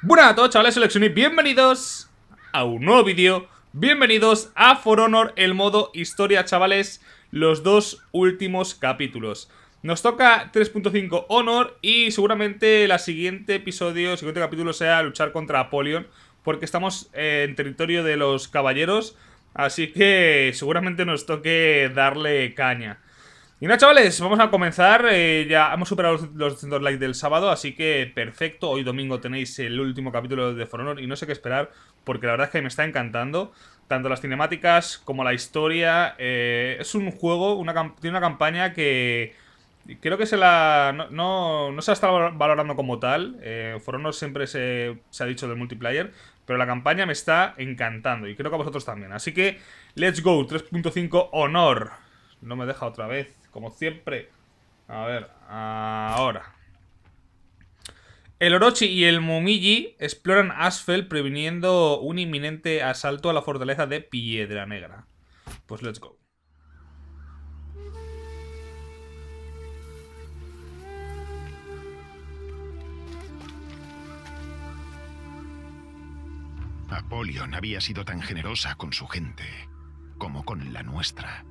Buenas a todos chavales, soy y bienvenidos a un nuevo vídeo. Bienvenidos a For Honor, el modo historia chavales Los dos últimos capítulos. Nos toca 3.5 Honor y seguramente el siguiente episodio, el siguiente capítulo sea luchar contra Apollyon Porque estamos en territorio de los caballeros Así que seguramente nos toque darle caña y nada, chavales, vamos a comenzar. Eh, ya hemos superado los, 200 likes del sábado, así que perfecto. Hoy domingo tenéis el último capítulo de For Honor y no sé qué esperar, porque la verdad es que me está encantando. Tanto las cinemáticas como la historia. Eh, es un juego, una, tiene una campaña que creo que se la no, no, se la está valorando como tal. Eh, For Honor siempre se, se ha dicho del multiplayer, pero la campaña me está encantando y creo que a vosotros también. Así que, let's go, 3.5 Honor. No me deja otra vez como siempre. A ver, ahora. El Orochi y el Mumiji exploran Asfel previniendo un inminente asalto a la fortaleza de Piedra Negra. Pues let's go. Apolion había sido tan generosa con su gente como con la nuestra.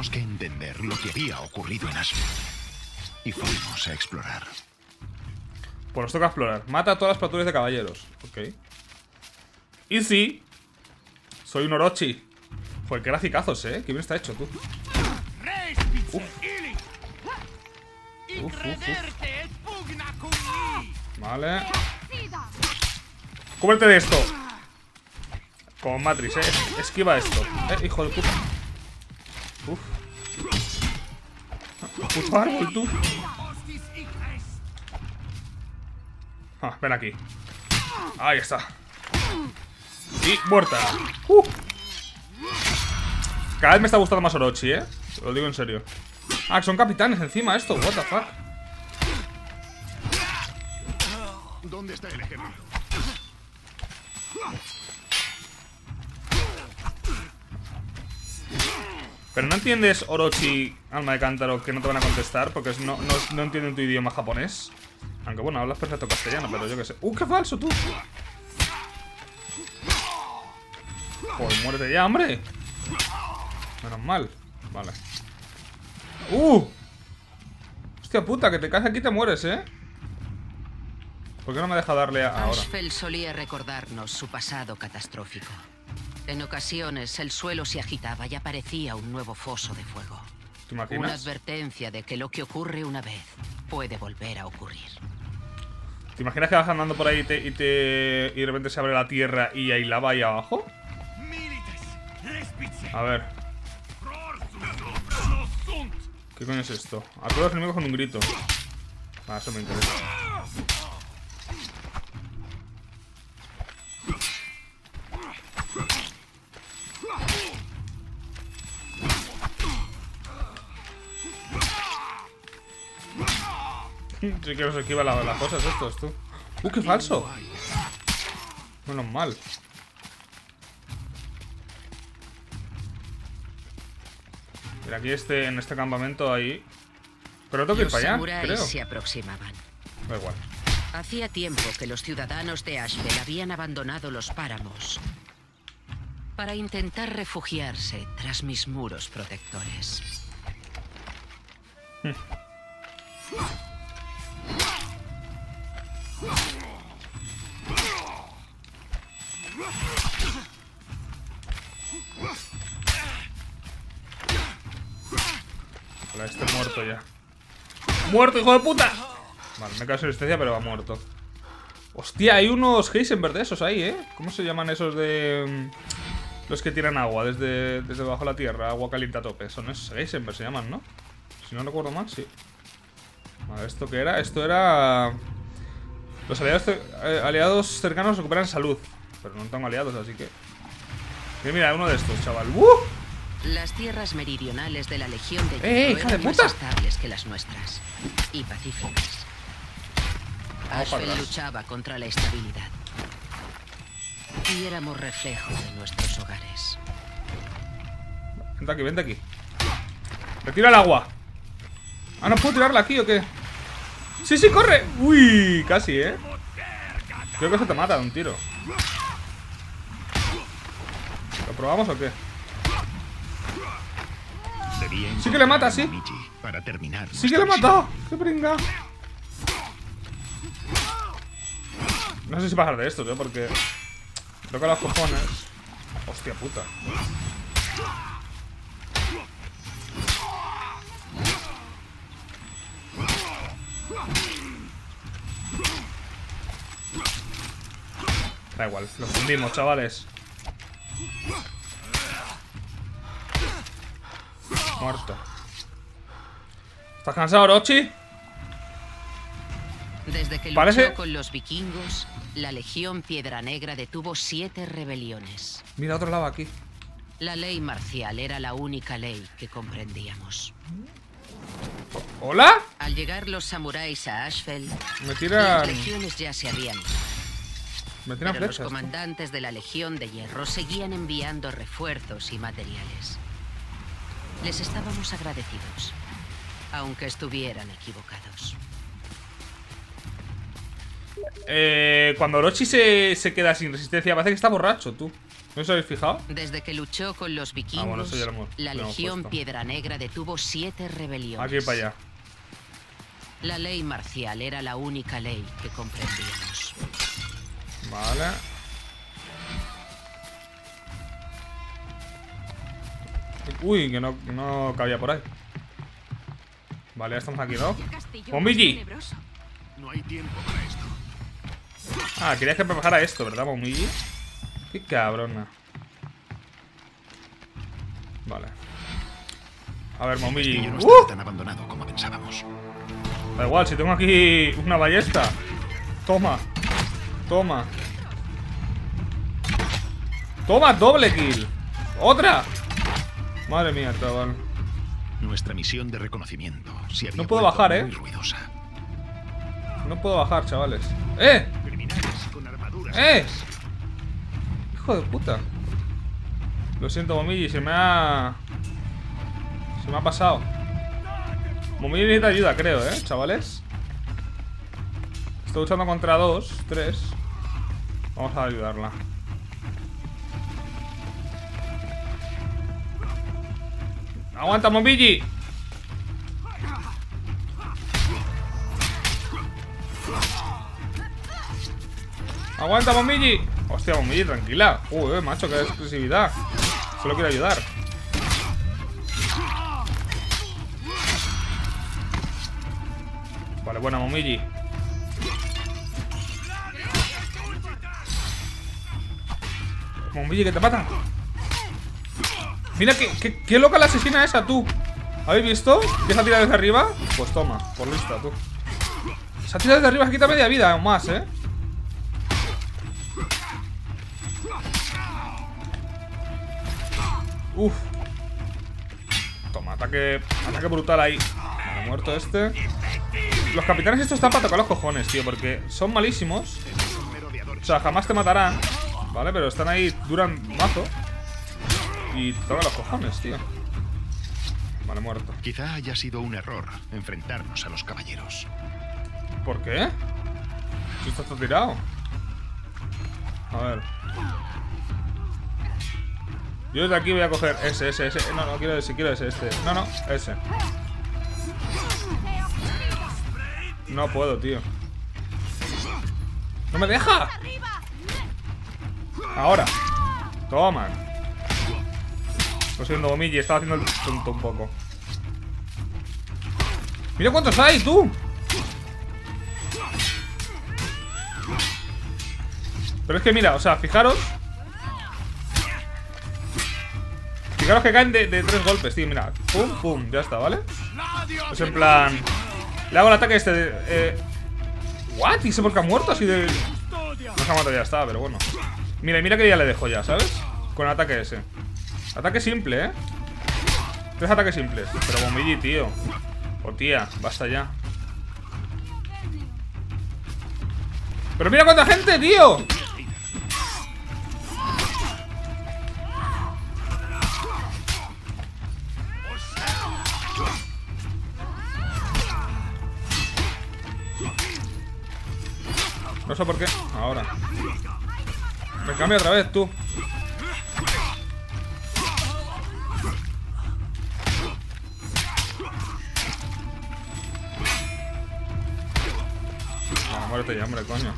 Teníamos que entender lo que había ocurrido en Ashfield. Y fuimos a explorar. Pues nos toca explorar. Mata a todas las patrullas de caballeros. Ok. Easy. Soy un Orochi. Joder, qué graficazos, eh. Qué bien está hecho, tú. Uf. Uf, Vale. Cúbrete de esto. Como Matrix, eh. Esquiva esto. Eh, hijo de puta. Puto árbol, tú. Ah, ven aquí. Ahí está. Y muerta. Uh. Cada vez me está gustando más Orochi, ¿eh? Lo digo en serio. Ah, son capitanes encima esto. What the fuck. Pero no entiendes, Orochi, alma de cántaro, que no te van a contestar porque no, no, entienden tu idioma japonés. Aunque bueno, hablas perfecto castellano, pero yo qué sé. ¡Uh, qué falso tú! Joder, muérete ya, hombre. Menos mal. Vale. ¡Uh! Hostia puta, que te caes aquí y te mueres, ¿eh? ¿Por qué no me deja darle ahora? solía recordarnos su pasado catastrófico. En ocasiones el suelo se agitaba y aparecía un nuevo foso de fuego. Una advertencia de que lo que ocurre una vez puede volver a ocurrir. ¿Te imaginas que vas andando por ahí y, te, y, te, y de repente se abre la tierra y hay lava ahí abajo? A ver. ¿Qué coño es esto? A todos los enemigos con un grito. Ah, eso me interesa. Sí que nos esquiva las cosas estos, tú. ¡Uh, qué falso! Menos mal. Mira, aquí este, en este campamento ahí. Pero tengo que ir para allá, creo. se aproximaban. Da igual. Hacía tiempo que los ciudadanos de Ashbel habían abandonado los páramos para intentar refugiarse tras mis muros protectores. Hola, este muerto ya. ¡Muerto, hijo de puta! Vale, me cae en resistencia, pero va muerto. Hostia, hay unos Heisenberg de esos ahí, ¿eh? ¿Cómo se llaman esos de...? Mm, los que tiran agua desde, desde bajo la tierra, agua caliente a tope. Son esos Heisenberg, se llaman, ¿no? Si no recuerdo mal, sí. Vale, ¿esto qué era? Esto era... Los aliados, eh, aliados cercanos recuperan salud. Pero no tengo aliados, así que... Mira, mira, uno de estos, chaval. ¡Uh! Las tierras meridionales de la Legión de ¡Eh, hija de puta! más estables que las nuestras. Y pacíficas. Ashfel luchaba contra la estabilidad. Y éramos reflejo de nuestros hogares. Vente aquí, vente aquí. Le tira el agua. Ah, ¿no puedo tirarla aquí o qué? ¡Sí, sí, corre! Uy, casi, ¿eh? Creo que se te mata de un tiro. ¿Lo probamos o qué? Sí que le mata, sí. Sí que le he matado. ¡Qué pringa! No sé si bajar de esto, ¿eh? Porque... Toca los cojones. Hostia puta. Da igual, los fundimos, chavales. Muerto. ¿Estás cansado, Orochi? Desde que Parece... luchó con los vikingos, la Legión Piedra Negra detuvo siete rebeliones. Mira, otro lado aquí. La ley marcial era la única ley que comprendíamos. ¿Hola? Al llegar los samuráis a Ashfeld, Me tiran... las legiones ya se habían. Me tiran Pero los flechas. tú. comandantes de la Legión de Hierro seguían enviando refuerzos y materiales. Les estábamos agradecidos, aunque estuvieran equivocados. Eh, cuando Orochi se, se queda sin resistencia, parece que está borracho, tú. ¿No os habéis fijado? Desde que luchó con los vikingos, Ah, bueno, lo hemos- la Legión. Piedra Negra detuvo siete rebeliones. Aquí para allá. La ley marcial era la única ley que comprendíamos. Vale. Uy, que no, no cabía por ahí. Vale, ya estamos aquí, ¿no? Bombigi. No hay tiempo para esto. Ah, querías que me bajara esto, ¿verdad, Bombigi? Qué cabrona. Vale. A ver, Bombigi. no ¡Uh! está tan abandonado como pensábamos. Da igual, si tengo aquí una ballesta. Toma. Toma. Toma, doble kill. Otra. Madre mía, chaval. Nuestra misión de reconocimiento había No puedo bajar, ¿eh? ruidosa. No puedo bajar, chavales. ¡Eh! Con. ¡Eh! Hijo de puta. Lo siento, Momiji, se me ha... Se me ha pasado. Momiji necesita ayuda, creo, ¿eh, chavales? Estoy luchando contra dos, tres. Vamos a ayudarla. ¡Aguanta, Momiji! ¡Aguanta, Momiji! Hostia, Momiji, tranquila. Uy, macho, qué exclusividad. Solo quiero ayudar. Vale, buena, Momiji. Momiji, que te mata. Mira, qué, qué, loca la asesina esa, tú. ¿Habéis visto? ¿Que se ha tirado desde arriba? Pues toma, por lista, tú. Se ha tirado desde arriba, se quita media vida, aún más, ¿eh? Uf. Toma, ataque, ataque brutal ahí. Muerto este. Los capitanes estos están para tocar los cojones, tío, porque son malísimos. O sea, jamás te matarán. Vale, pero están ahí, duran mazo. Y tocan los cojones, tío. Vale, muerto. Quizá haya sido un error enfrentarnos a los caballeros. ¿Por qué? Si está tirado. A ver. Yo desde aquí voy a coger ese, ese, ese. No, no, quiero ese, quiero ese, este. No, no, ese. No puedo, tío. ¡No me deja! Ahora. Toma. Lo siento, Bomilli, estaba haciendo el tonto un poco. ¡Mira cuántos hay, tú! Pero es que mira, o sea, fijaros Fijaros que caen de, de tres golpes, tío, mira Pum, pum, ya está, ¿vale? Es en plan Le hago el ataque este de... Eh... ¿What? ¿Y sé por qué ha muerto así de...? No se ha matado, ya está, pero bueno Mira, mira que ya le dejo ya, ¿sabes? Con el ataque ese Ataque simple, ¿eh? Tres ataques simples Pero Bombilli, tío O tía, basta ya ¡Pero mira cuánta gente, tío! Sé por qué. Ahora. Me cambia otra vez, tú. No, muérete ya, hombre, coño.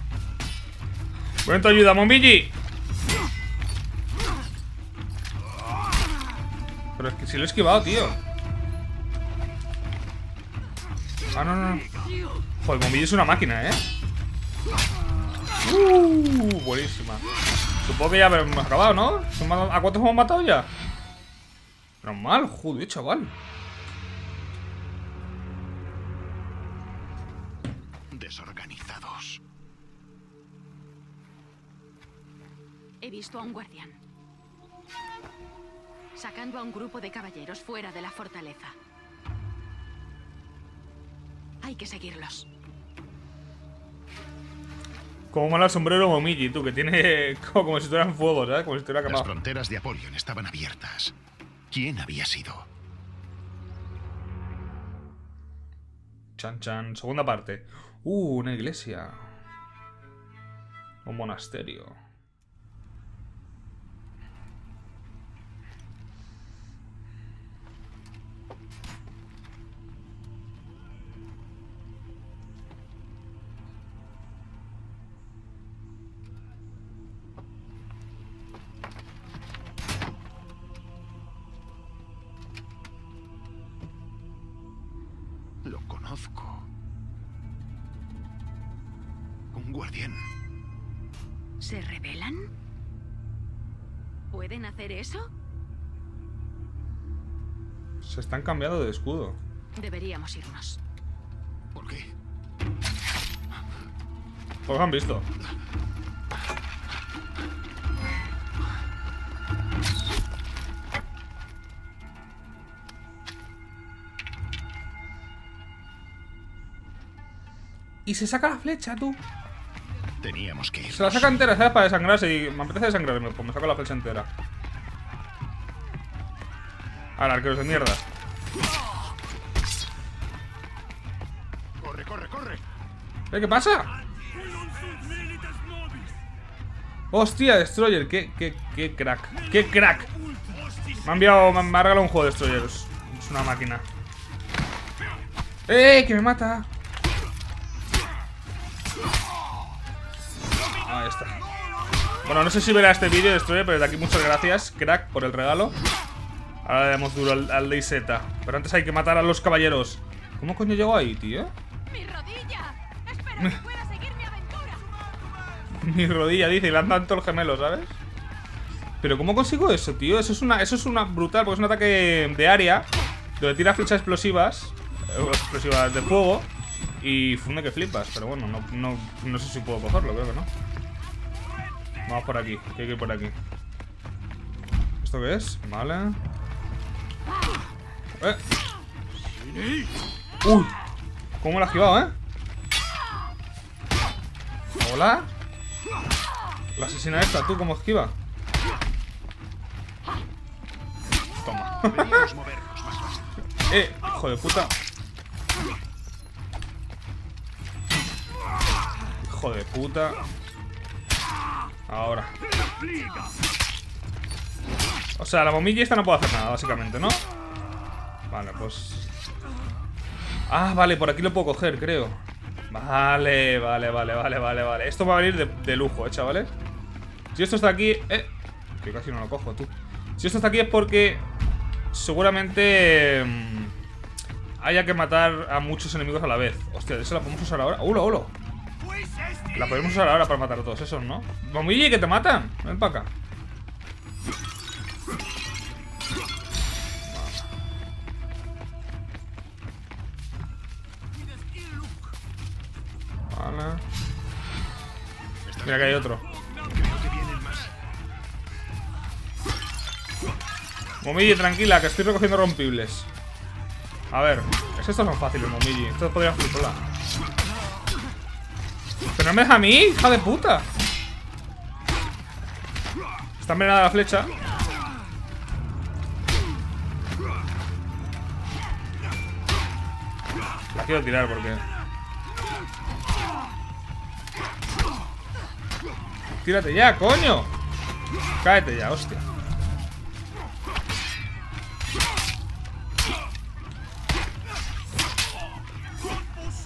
Tu ayuda, Momiji. Pero es que si lo he esquivado, tío. Ah, no, no, no. Joder, Momiji es una máquina, ¿eh? Uh, buenísima. Supongo que ya hemos acabado, ¿no? ¿A cuántos hemos matado ya? Normal, joder, chaval. Desorganizados. He visto a un guardián. Sacando a un grupo de caballeros fuera de la fortaleza. Hay que seguirlos. Como mala sombrero Momiji, tú, que tiene como, si estuvieran fuego, ¿sabes? Como si estuviera quemado. Las fronteras de Apolion estaban abiertas. ¿Quién había sido? Chan chan. Segunda parte. Uh, una iglesia. Un monasterio. Se están cambiando de escudo. Deberíamos irnos. ¿Por qué? Pues han visto. Y se saca la flecha, tú. Teníamos que ir. Se la saca entera, ¿sabes? Para desangrarse. Y me apetece desangrarme, pues me saco la flecha entera. Ahora, arqueros de mierda. ¿Eh, ¿Qué pasa? Hostia, Destroyer, qué, qué, qué crack. Qué crack. Me ha enviado, me ha regalado un juego de Destroyers. Es una máquina. ¡Eh! ¡Que me mata! Ahí está. Bueno, no sé si verá este vídeo, Destroyer, pero desde aquí muchas gracias, crack, por el regalo. Ahora le damos duro al, al DayZ. Pero antes hay que matar a los caballeros. ¿Cómo coño llegó ahí, tío? ¡Mi rodilla! Dice, y le han dado el gemelo, ¿sabes? Pero ¿cómo consigo eso, tío? Eso es una, eso es una brutal, porque es un ataque de área Donde tira flechas explosivas eh, Explosivas de fuego Y funde que flipas, pero bueno, no, no, no sé si puedo cogerlo, creo que no Vamos por aquí, que hay que ir por aquí ¿Esto qué es? Vale eh. Uy ¿Cómo lo ha esquivado, eh? Hola. La asesina esta, ¿tú cómo esquiva? Toma. Eh, hijo de puta. Hijo de puta. Ahora. O sea, la bombilla esta no puede hacer nada, básicamente, ¿no? Vale, pues. Ah, vale, por aquí lo puedo coger, creo Vale, vale, vale, vale, vale, vale Esto va a venir de, de lujo, ¿eh, chavales? Si esto está aquí... Eh, que casi no lo cojo, tú Si esto está aquí es porque Seguramente mmm, Haya que matar a muchos enemigos a la vez Hostia, ¿esa la podemos usar ahora? ¡Hola, hola! La podemos usar ahora para matar a todos esos, ¿no? ¡Bombilla, que te matan! Ven para acá Mira que hay otro. Momiji, tranquila, que estoy recogiendo rompibles. A ver, es estos son fáciles, Momiji. Estos podrían fliparla. Pero no me deja a mí, hija de puta. Está envenenada la flecha. La quiero tirar porque... Tírate ya, coño. Cáete ya, hostia.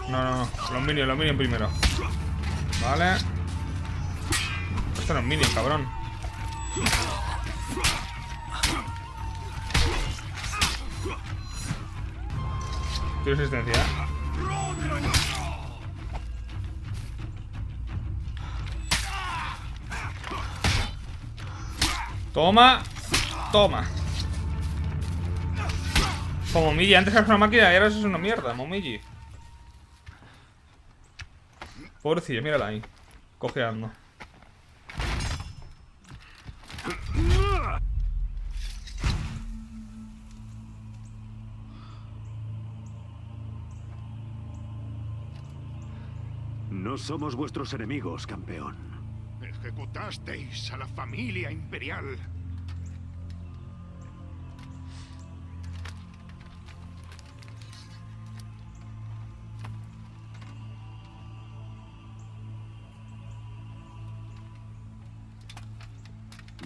No, no, no. Los minions, los minions primero. Vale. Esto no es minion, cabrón. Tiene resistencia. Toma. Toma. Como Momiji, antes era una máquina y ahora es una mierda, Momiji. Pobrecilla, mírala ahí. Cojeando. No somos vuestros enemigos, campeón. Ejecutasteis a la familia imperial.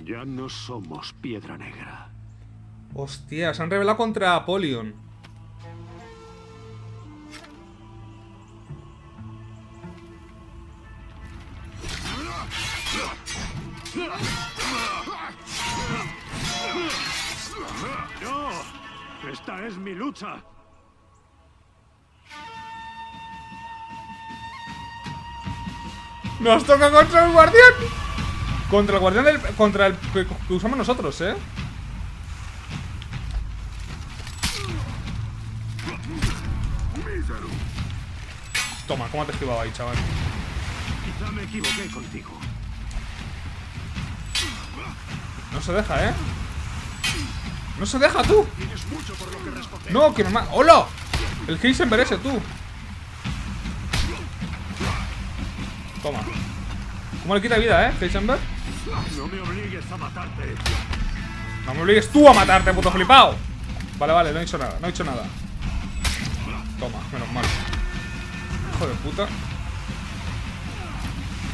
Ya no somos Piedra Negra. Hostia, se han revelado contra Apolion. ¡Nos toca contra el guardián! Contra el guardián del... Contra el que que usamos nosotros, ¿eh? Toma, ¿cómo te esquivaba ahí, chaval? Quizá me equivoqué contigo. No se deja, ¿eh? ¡No se deja, tú! ¡No, que me ma... ¡Hola! El Heisenberg ese, tú. Toma. ¿Cómo le quita vida, eh, Heisenberg? No me obligues a matarte. No me obligues tú a matarte, puto flipado Vale, vale, no he hecho nada, no he hecho nada. Toma, menos mal. Hijo de puta.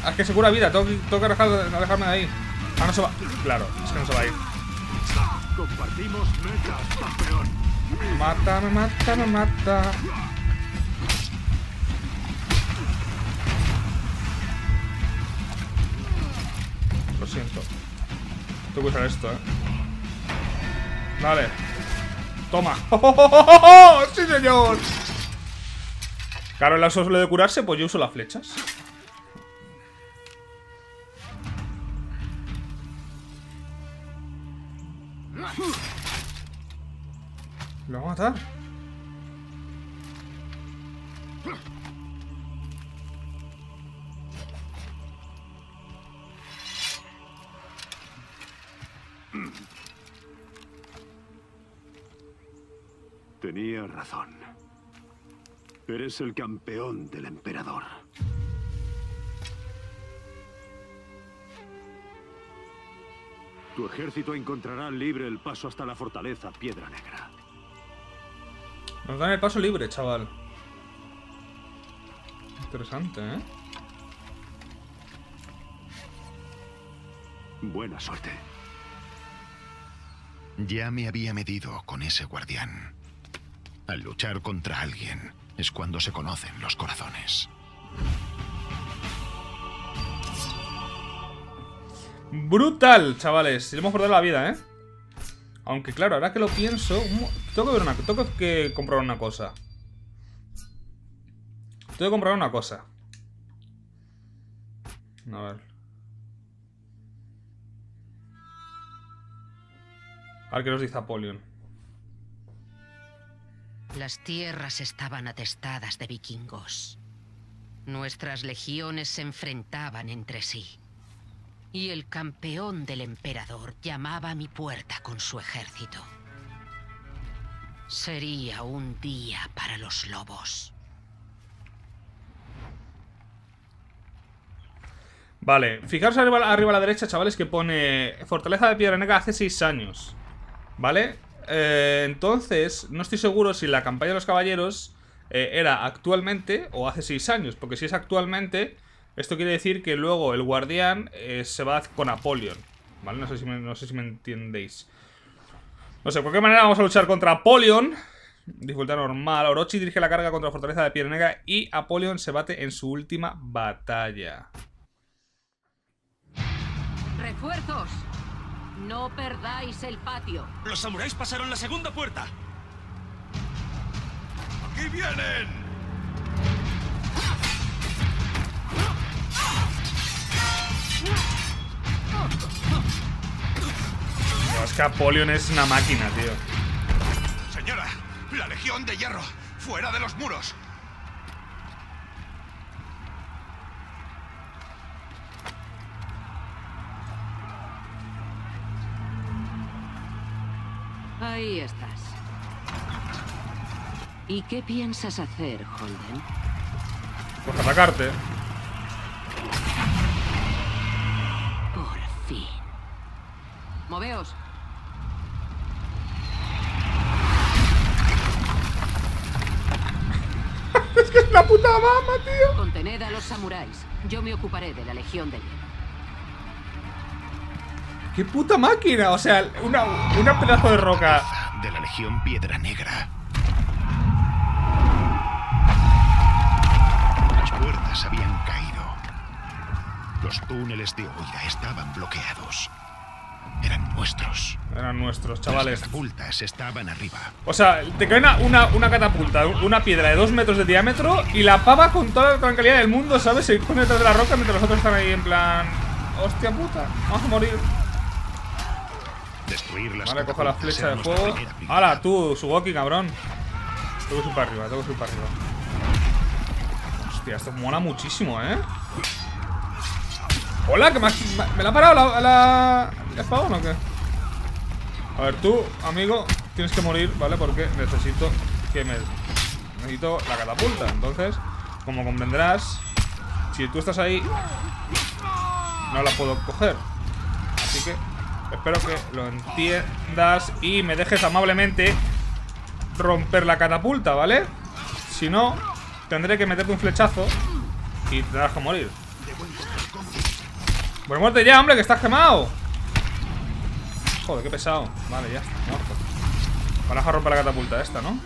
Ah, es que se cura vida, tengo que, tengo que dejar- alejarme de ahí. Ah, no se va. Claro, es que no se va a ir Compartimos metas, campeón. Mata, me mata, me mata Lo siento. Tengo que usar esto, eh. Vale. Toma. ¡Sí, señor! Claro, el aso suele de curarse, pues yo uso las flechas Lo matar Tenía razón. Eres el campeón del emperador. Tu ejército encontrará libre el paso hasta la fortaleza Piedra Negra. Nos dan el paso libre, chaval Interesante, ¿eh? Buena suerte. Ya me había medido con ese guardián. Al luchar contra alguien es cuando se conocen los corazones. Brutal, chavales. Le hemos perdido la vida, ¿eh? Aunque claro, ahora que lo pienso... Tengo que ver una... Que una cosa. Tengo que comprar una cosa. A ver. A ver qué nos dice Apolion. Las tierras estaban atestadas de vikingos. Nuestras legiones se enfrentaban entre sí. Y el campeón del emperador llamaba a mi puerta con su ejército. Sería un día para los lobos. Vale, fijaros arriba, a la derecha, chavales, que pone Fortaleza de Piedra Negra hace 6 años. ¿Vale? Eh, entonces, no estoy seguro si la campaña de los caballeros eh, era actualmente o hace 6 años. Porque si es actualmente, esto quiere decir que luego el guardián eh, se va con Apolion. ¿Vale? No sé, si me, no sé si me entendéis. No sé, de cualquier manera vamos a luchar contra Apolion. Dificultad normal. Orochi dirige la carga contra la fortaleza de Piedra Negra y Apolion se bate en su última batalla. ¡Refuerzos! No perdáis el patio. Los samuráis pasaron la segunda puerta. ¡Aquí vienen! Es que Apolion es una máquina, tío. Señora, la Legión de Hierro, fuera de los muros. Ahí estás. ¿Y qué piensas hacer, Holden? Pues atacarte. Por fin. Moveos. es que es una puta mama, tío. Contened a los samuráis. Yo me ocuparé de la Legión de Hielo. ¡Qué puta máquina! O sea, una, una pedazo de roca. De la Legión Piedra Negra. Las puertas habían caído. Los túneles de Oida estaban bloqueados. Eran nuestros. Eran nuestros, chavales. Las catapultas estaban arriba. O sea, te cae una, una, catapulta, una piedra de dos metros de diámetro y la pava con toda la tranquilidad del mundo, ¿sabes? Se pone detrás de la roca mientras los otros están ahí en plan... Hostia puta, vamos a morir. Destruir las vale, cojo la flecha de fuego. ¡Hala, tú, Sugoki, cabrón! Tengo que subir para arriba, tengo que subir para arriba. Hostia, esto mola muchísimo, ¿eh? ¡Hola! ¿Que me, la ha parado la, la, la o qué? A ver, tú, amigo, tienes que morir, ¿vale? Porque necesito que me... Necesito la catapulta. Entonces, como comprenderás, si tú estás ahí, no la puedo coger. Así que Espero que lo entiendas y me dejes amablemente romper la catapulta, ¿vale? Si no, tendré que meterte un flechazo y te a morir. Bueno, muerte ya, hombre, que estás quemado. Joder, qué pesado. Vale, ya está, muerto. Van a romper la catapulta esta, ¿no?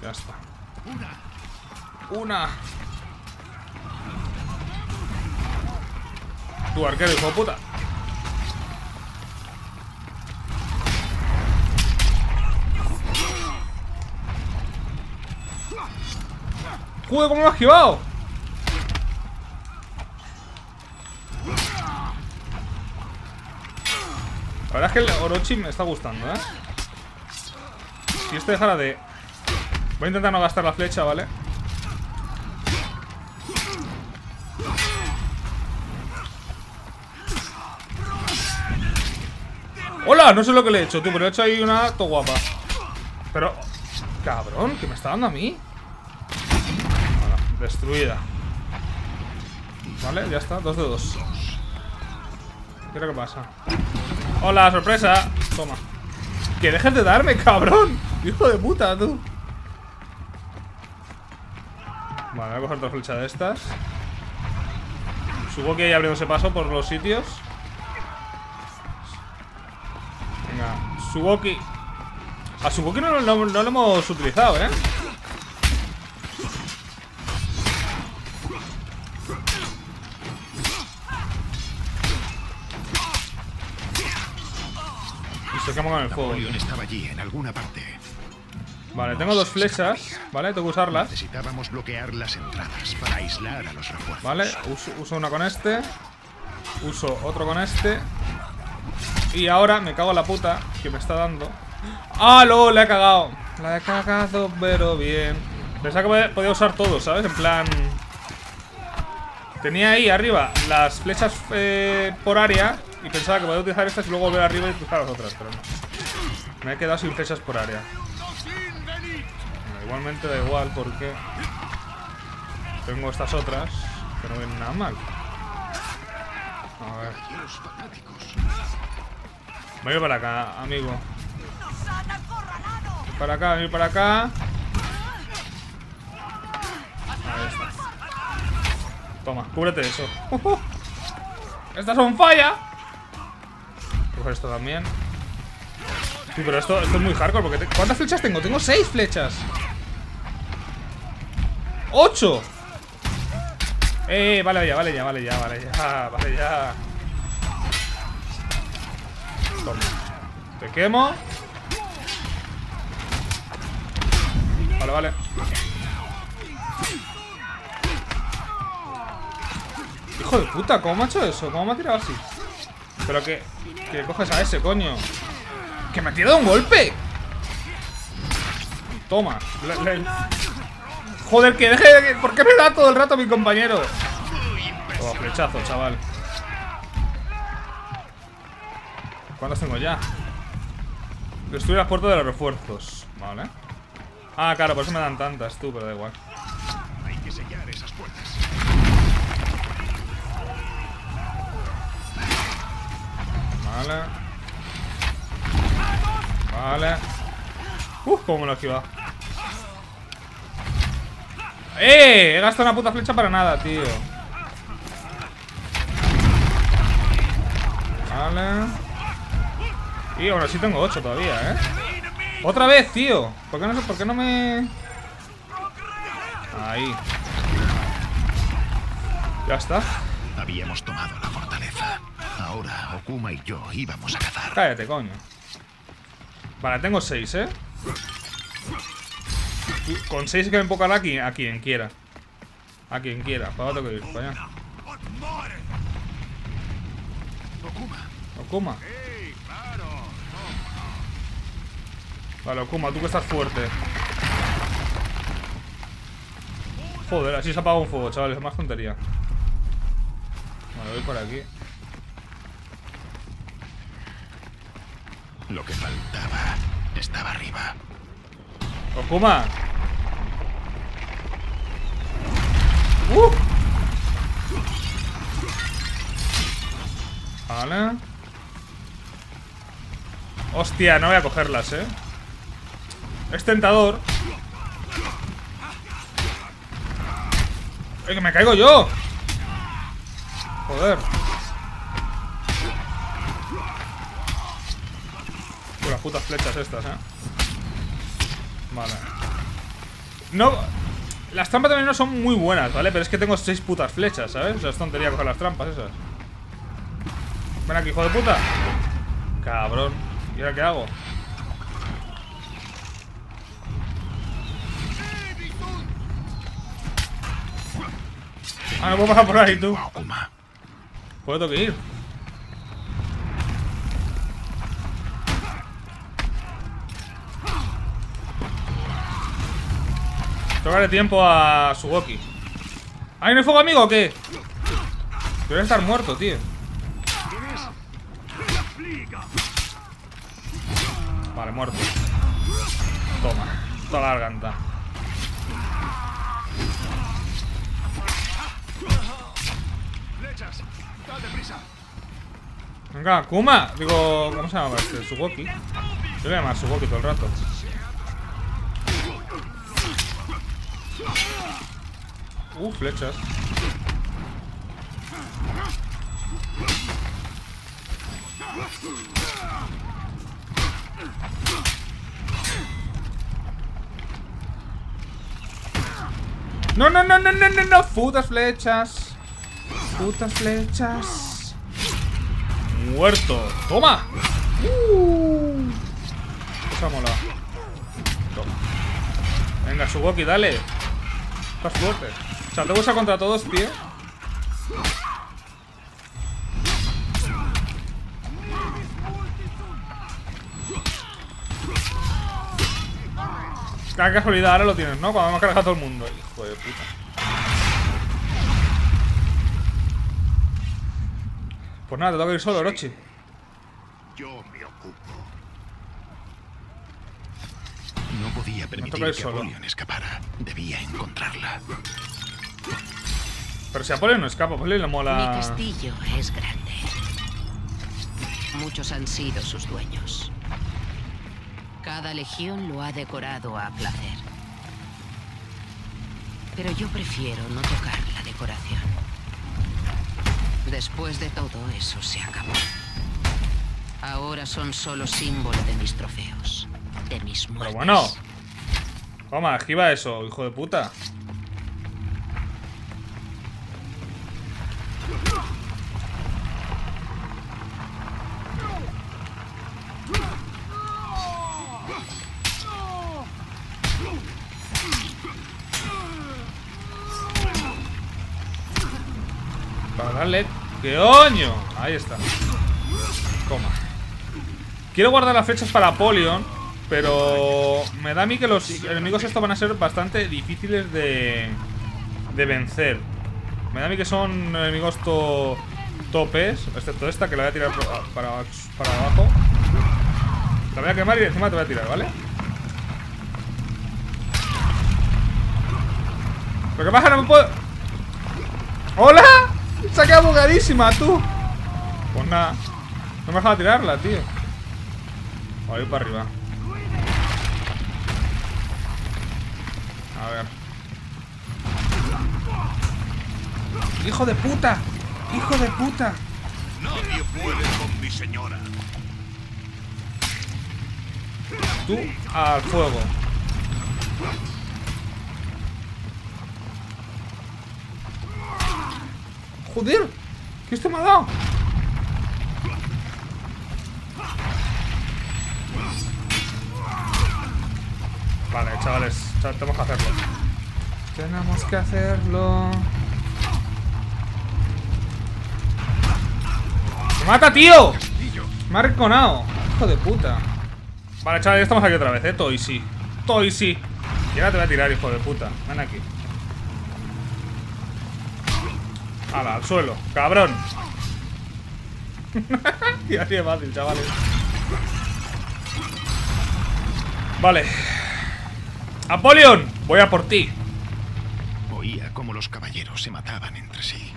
Ya está. Una. Tu arquero, hijo de puta. ¡Joder, cómo me ha esquivado! La verdad es que el Orochi me está gustando, ¿eh? Si este dejara de... Voy a intentar no gastar la flecha, ¿vale? ¡Hola! No sé lo que le he hecho, tú, pero he hecho ahí una to guapa. Pero... Cabrón, ¿qué me está dando a mí? destruida. Vale, ya está, dos de dos. ¿Qué es lo que pasa? ¡Hola, sorpresa! Toma. ¡Que dejes de darme, cabrón! ¡Hijo de puta, tú! Vale, voy a coger otra flecha de estas. Supongo que ahí abriéndose paso por los sitios. Sugoki. A Sugoki no, no, no lo hemos utilizado, ¿eh? Con el fuego. estaba allí, en alguna parte. Vale, tengo dos flechas, ¿vale? Tengo que usarlas. Necesitábamos bloquear las entradas para aislar a los refuerzos. Vale, uso, uso una con este. Uso otro con este. Y ahora me cago en la puta que me está dando. ¡Ah, lo! Le he cagado. La he cagado, pero bien. Pensaba que podía usar todo, ¿sabes? En plan... Tenía ahí arriba las flechas eh, por área y pensaba que podía utilizar estas y luego volver arriba y utilizar las otras, pero no. Me he quedado sin flechas por área. igualmente da igual porque tengo estas otras que no vienen nada mal. A ver. Voy para acá, amigo. Para acá, venir para acá. Ahí está. Toma, cúbrete eso. Estas son falla. Coge esto también. Sí, pero esto, esto es muy hardcore porque... ¿Cuántas flechas tengo? Tengo seis flechas. ¡Ocho! Eh, vale ya, vale ya, vale ya, vale ya, vale ya. Te quemo. Vale, vale. Hijo de puta, ¿cómo me ha hecho eso? ¿Cómo me ha tirado así? Pero que... Que coges a ese, coño. ¡Que me ha tirado un golpe! Toma. Joder, que deje de... ¿Por qué me da todo el rato mi compañero? Oh, flechazo, chaval. ¿Cuántos tengo ya? Destruir las puertas de los refuerzos. Vale. Ah, claro, por eso me dan tantas, tú, pero da igual. Vale. Vale. Uf, cómo lo he esquivado. ¡Eh! He gastado una puta flecha para nada, tío. Vale. Y aún así tengo 8 todavía, ¿eh? Otra vez, tío. ¿Por qué no, por qué no me...? Ahí. Ya está. Habíamos tomado la fortaleza. Ahora Okuma y yo íbamos a cazar. Cállate, coño. Vale, tengo 6, ¿eh? Con 6 que me empocará a quien, a quien quiera. A quien quiera. Para tengo que ir, para allá. Okuma. Vale, Okuma, tú que estás fuerte. Joder, así se apaga un fuego, chavales. Es más tontería. Vale, voy por aquí. Lo que faltaba estaba arriba. Okuma. Uh. Vale. Hostia, no voy a cogerlas, eh. Es tentador. ¡Eh, que me caigo yo! Joder. Putas flechas estas, eh. Vale. No. Las trampas también no son muy buenas, ¿vale? Pero es que tengo seis putas flechas, ¿sabes? O sea, es tontería coger las trampas esas. Ven aquí, hijo de puta. Cabrón. ¿Y ahora qué hago? Ah, no puedo pasar por ahí, tú. Tengo que ir. Tocarle tiempo a Sugoki. ¿Hay no hay fuego amigo o qué? Debería estar muerto, tío. Vale, muerto. Toma. Toda la garganta. Venga, Kuma. Digo, ¿cómo se llama este? Sugoki. Yo le voy a Sugoki todo el rato. Uh, flechas. No, no, no, no, no, no, no. Putas flechas. Putas flechas. Muerto. Toma. Uh. Eso ha molado. Toma. Venga, dale. Estás fuerte. O sea, te usa contra todos, tío. Qué casualidad, ahora lo tienes, ¿no? Cuando hemos cargado a todo el mundo. Hijo de puta. Pues nada, te tengo que ir solo, Orochi. Yo me ocupo. No podía toca permitir ir que solo. Apollon escapara. Debía encontrarla. Pero si Apollon no escapa, Apollon le Mi mola... castillo es grande. Muchos han sido sus dueños. Cada legión lo ha decorado a placer. Pero yo prefiero no tocar la decoración. Después de todo eso se acabó. Ahora son solo símbolo de mis trofeos. De mis muertes. Pero bueno. Toma, esquiva eso, hijo de puta. Coño! Ahí está. Toma. Quiero guardar las flechas para Apolion, pero me da a mí que los enemigos estos van a ser bastante difíciles de, de vencer. Me da a mí que son enemigos to, topes, excepto esta que la voy a tirar para, para abajo. La voy a quemar y encima te voy a tirar, ¿vale? Lo que pasa no me puedo... ¡Hola! Se ha quedado bugadísima, tú. Pues nada. No me dejaba tirarla, tío. Voy a ir para arriba. A ver. ¡Hijo de puta! ¡Hijo de puta! Nadie puede con mi señora. Tú al fuego. ¡Joder! ¿Qué esto me ha dado? Vale, chavales, tenemos que hacerlo. Tenemos que hacerlo. ¡Me mata, tío! Me ha reconado. Hijo de puta. Vale, chavales, ya estamos aquí otra vez, eh. Toy sí. Toy sí. Y ahora te voy a tirar, hijo de puta. Ven aquí. Al suelo. Cabrón. y así es fácil, chavales. Vale. Apolion, voy a por ti. Oía cómo los caballeros se mataban entre sí.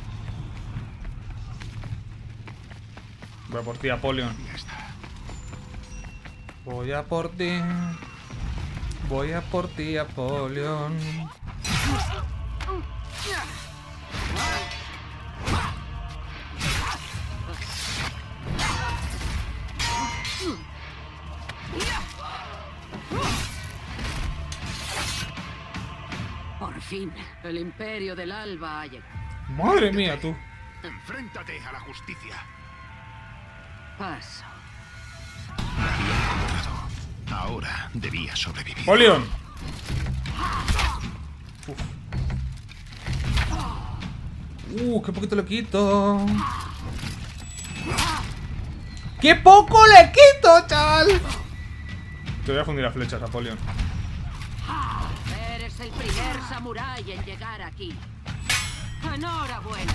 Voy a por ti, Apolion. Ya está. Voy a por ti. Voy a por ti, Apolion. El imperio del alba ha llegado. Madre mía, tú. Enfréntate a la justicia. Paso. Ahora debía sobrevivir. Apolion. Uh, qué poquito le quito. ¡Qué poco le quito, chaval! Te voy a fundir a flechas, Apolion. Samurái en llegar aquí. Enhorabuena.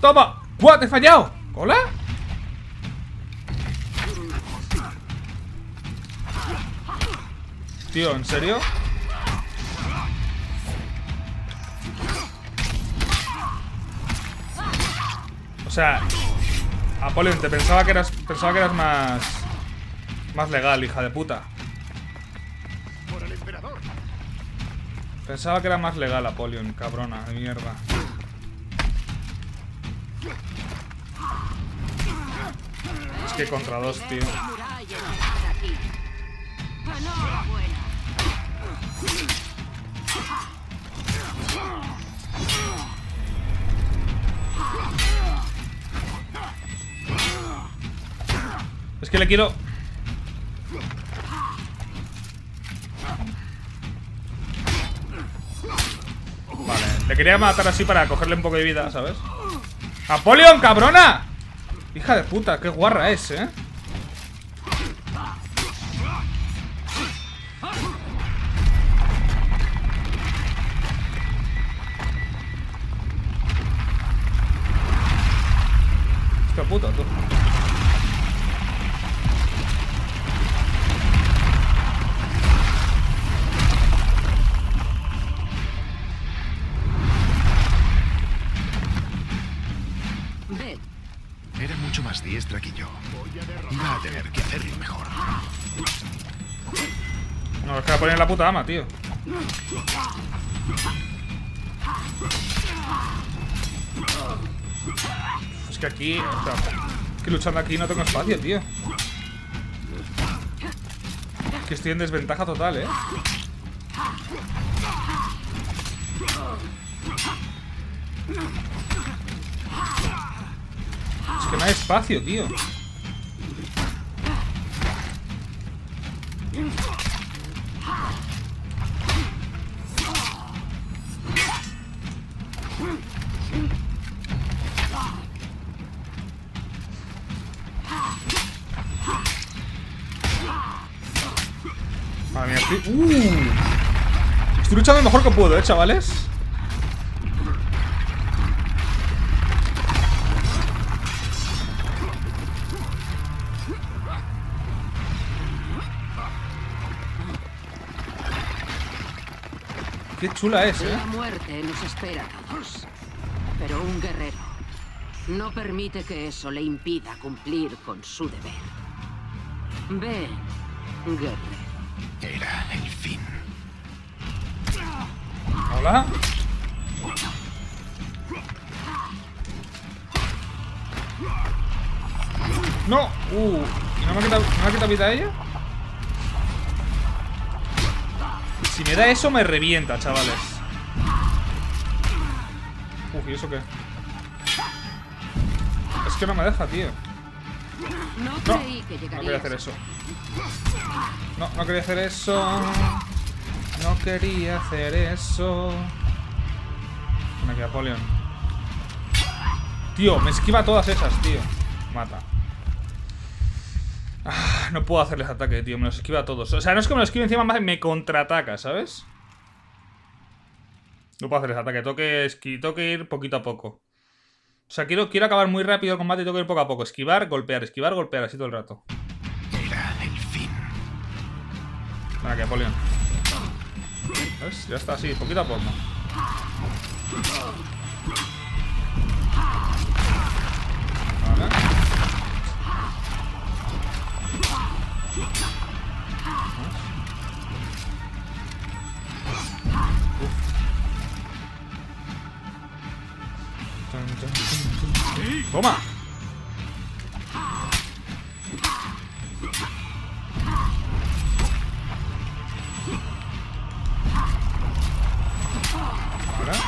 ¡Toma! ¡What! ¡He fallado! ¿Hola? Tío, ¿en serio? Sea, Apolion, te pensaba que eras pensaba que eras más más legal, hija de puta. Por el emperador. Pensaba que era más legal Apolion, cabrona, de mierda. Es que contra dos, tío. Que le quiero... Vale, le quería matar así para cogerle un poco de vida, ¿sabes? ¡Apolion, cabrona! Hija de puta, qué guarra es, ¿eh? Carril mejor. No, es que la poner la puta ama, tío. Es que aquí, es que luchando aquí no tengo espacio, tío. Es que estoy en desventaja total, ¿eh? Es que no hay espacio, tío. Madre mía, estoy... ¡Uh! Estoy luchando lo mejor que puedo, ¿eh, chavales? Chula es, ¿eh? La muerte nos espera a todos. Pero un guerrero no permite que eso le impida cumplir con su deber. Ven, guerrero. Era el fin. Hola. No. Uh. ¿Y no me ha quitado, no me ha quitado vida ella? Si me da eso, me revienta, chavales. Uf, ¿y eso qué? Es que no me deja, tío. No No, quería hacer eso. No, no quería hacer eso. No quería hacer eso. Me queda Polion. Tío, me esquiva todas esas, tío. Mata. Ah, no puedo hacerles ataque, tío. Me los esquiva a todos. O sea, no es que me los esquive encima, más me contraataca, ¿sabes? No puedo hacerles ataque. Tengo que, esqui- tengo que ir poquito a poco. O sea, quiero, quiero acabar muy rápido el combate y tengo que ir poco a poco. Esquivar, golpear, esquivar, golpear, así todo el rato. Era el fin. Venga, que Apolion. ¿Ves? Ya está así, poquito a poco. Vale. ¡Toma! Vale.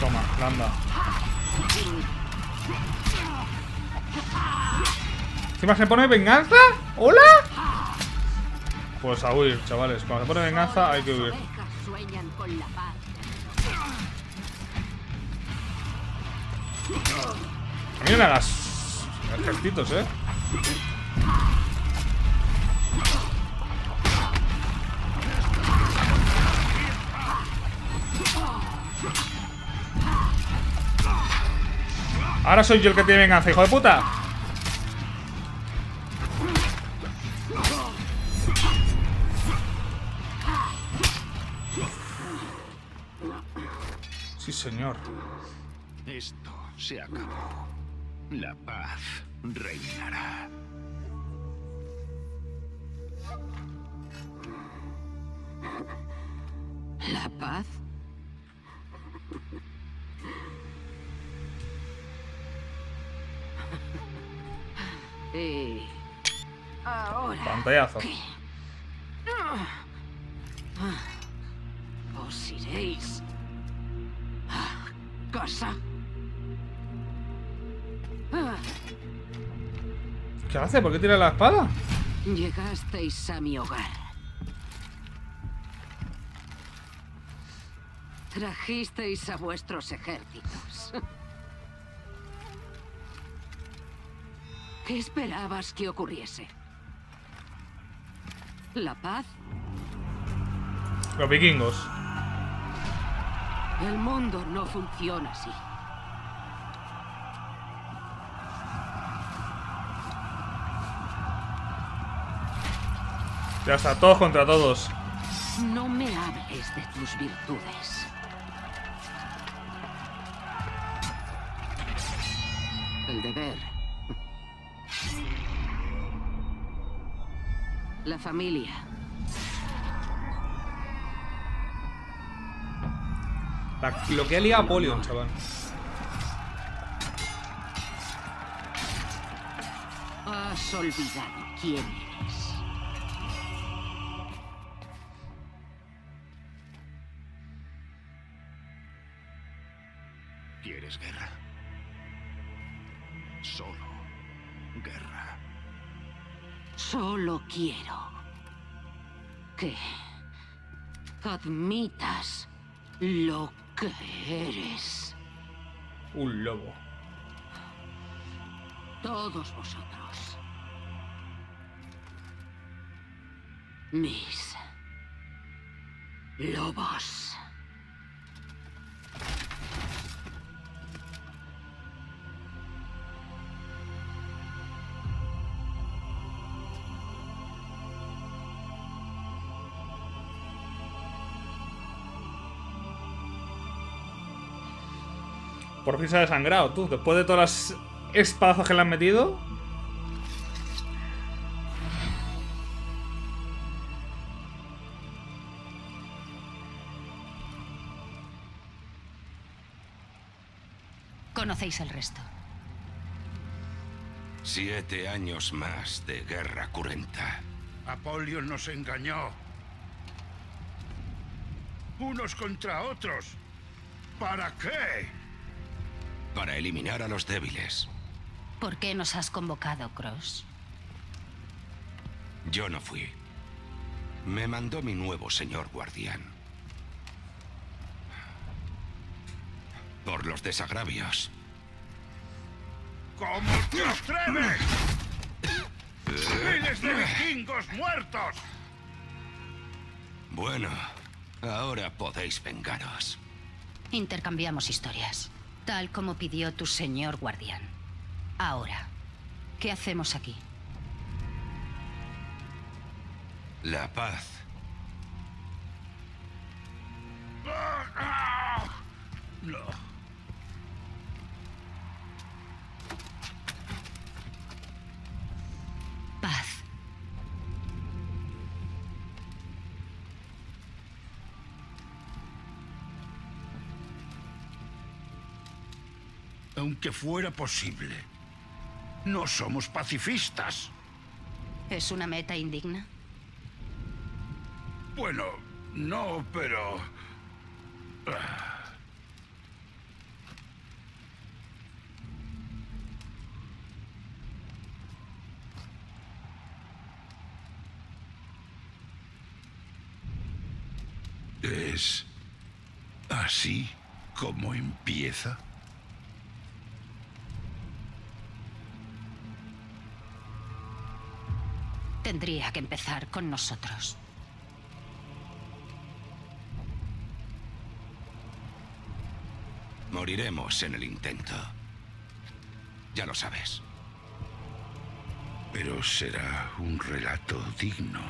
Toma, landa. ¿Encima se pone venganza? ¿Hola? Pues a huir, chavales. Cuando se pone venganza hay que huir. Las paz. A hagas ejércitos, ¿eh? Ahora soy yo el que tiene venganza, hijo de puta. Se acabó. La paz reinará. ¿La paz? Y ahora Pantallazo. ¿Qué hace? ¿Por qué tira la espada? Llegasteis a mi hogar. Trajisteis a vuestros ejércitos. ¿Qué esperabas que ocurriese? ¿La paz? Los vikingos. El mundo no funciona así. Ya está, todos contra todos. No me hables de tus virtudes. El deber. La familia. lo que ha liado Apolion, chaval. Has olvidado quién admitas lo que eres. Un lobo. Todos vosotros. Mis lobos. Por fin se ha desangrado, tú. Después de todas las espadazos que le han metido. Conocéis el resto. Siete años más de guerra cruenta. Apolion nos engañó. Unos contra otros. ¿Para qué? Para eliminar a los débiles. ¿Por qué nos has convocado, Cross? Yo no fui. Me mandó mi nuevo señor guardián. Por los desagravios. ¿Cómo te atreves? ¡Miles de vikingos muertos! Bueno, ahora podéis vengaros. Intercambiamos historias, tal como pidió tu señor guardián. Ahora, ¿qué hacemos aquí? La paz. No. Aunque fuera posible, no somos pacifistas. ¿Es una meta indigna? Bueno, no, pero... ah, ¿Es así como empieza? Tendría que empezar con nosotros. Moriremos en el intento. Ya lo sabes. Pero será un relato digno.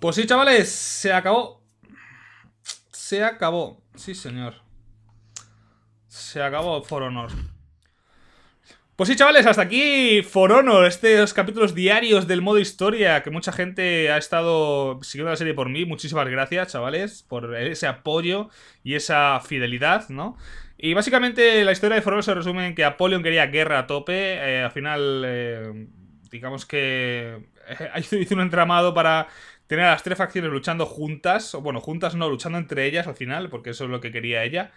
Pues sí, chavales, se acabó. Se acabó. Sí, señor. Se acabó For Honor. Pues sí, chavales, hasta aquí For Honor, estos capítulos diarios del modo historia, que mucha gente ha estado siguiendo la serie por mí. Muchísimas gracias, chavales, por ese apoyo y esa fidelidad, ¿no? Y básicamente la historia de For Honor se resume en que Apolion quería guerra a tope. eh, al final, eh, digamos que eh, hizo un entramado para tener a las tres facciones luchando juntas. O bueno, juntas no, luchando entre ellas al final, porque eso es lo que quería ella.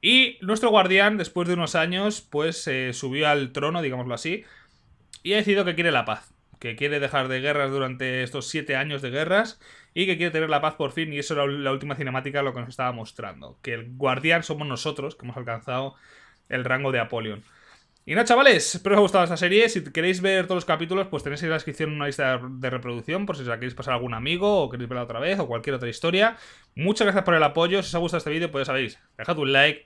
Y nuestro guardián, después de unos años, pues eh, subió al trono, digámoslo así, y ha decidido que quiere la paz. Que quiere dejar de guerras durante estos siete años de guerras y que quiere tener la paz por fin. Y eso era la última cinemática lo que nos estaba mostrando. Que el guardián somos nosotros, que hemos alcanzado el rango de Apolion. Y nada, chavales, espero os haya gustado esta serie. Si queréis ver todos los capítulos, pues tenéis en la descripción una lista de reproducción por si se la queréis pasar a algún amigo o queréis verla otra vez o cualquier otra historia. Muchas gracias por el apoyo. Si os ha gustado este vídeo, pues ya sabéis, dejad un like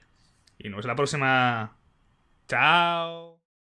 y nos vemos en la próxima. Chao.